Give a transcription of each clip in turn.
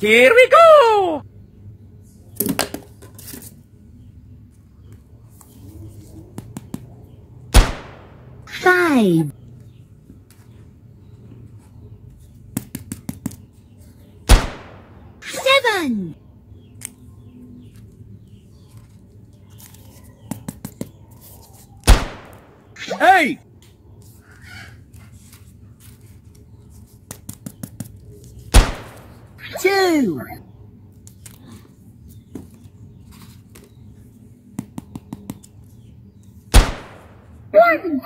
Here we go! Five. Seven. Eight! Two. One.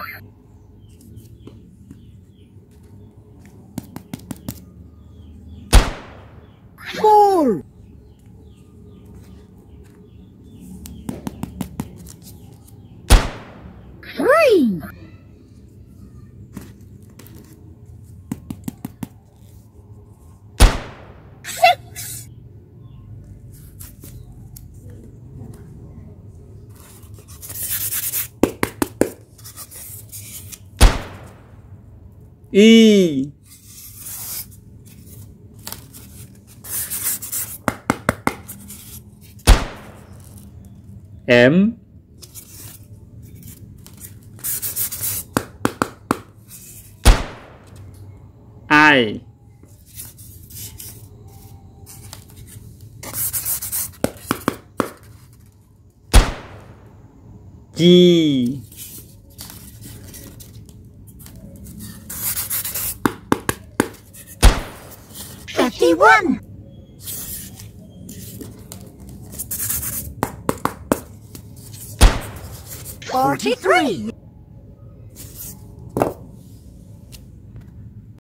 Four. Three. E. M. I. G. Fifty-one. Forty-three.